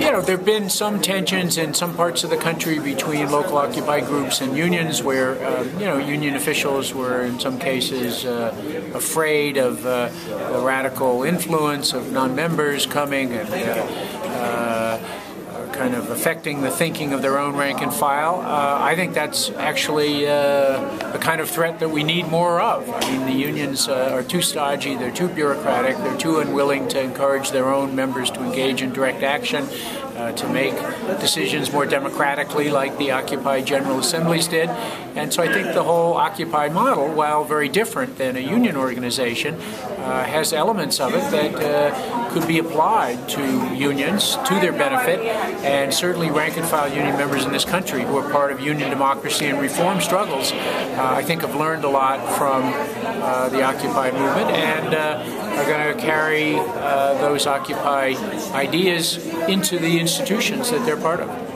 you know, there have been some tensions in some parts of the country between local Occupy groups and unions where, uh, you know, union officials were in some cases uh, afraid of uh, the radical influence of non members coming and uh, uh, kind of affecting the thinking of their own rank and file. Uh, I think that's actually uh, the kind of threat that we need more of. I mean, the unions uh, are too stodgy, they're too bureaucratic, they're too unwilling to encourage their own members to engage in direct action. Uh, to make decisions more democratically, like the Occupy General Assemblies did. And so I think the whole Occupy model, while very different than a union organization, uh, has elements of it that uh, could be applied to unions to their benefit, and certainly rank and file union members in this country who are part of union democracy and reform struggles, uh, I think have learned a lot from uh, the Occupy movement and uh, are going to carry those Occupy ideas into the institutions that they're part of.